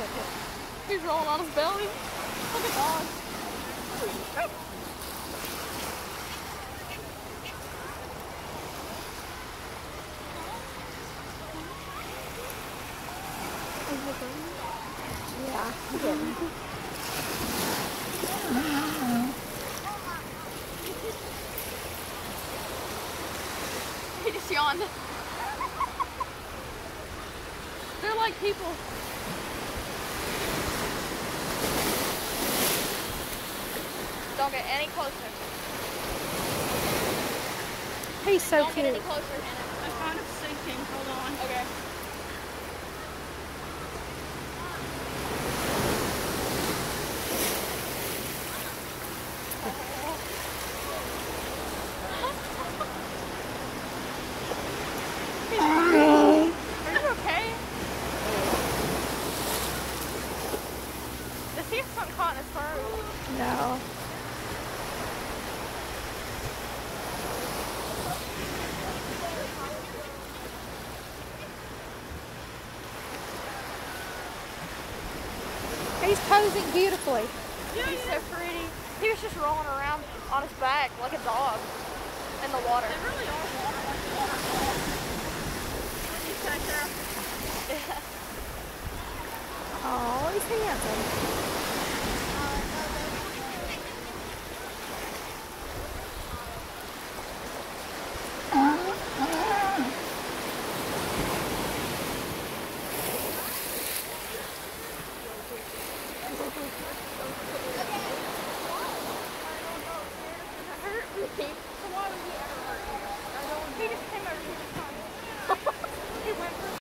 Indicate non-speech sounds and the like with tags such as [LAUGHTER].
He's rolling on his belly. Look at dog. Yeah. He just yawned. [LAUGHS] They're like people. Don't get any closer. He's so Don't get any cute. closer, Hannah. I'm trying to sink him. Hold on. Okay. Are you okay? Does have something caught in his throat? No. He's posing beautifully. He's so pretty. He was just rolling around on his back like a dog in the water. They really are water like waterfalls. He's back there. Oh, he's handsome. Okay. I don't know it's gonna hurt me. So why would ever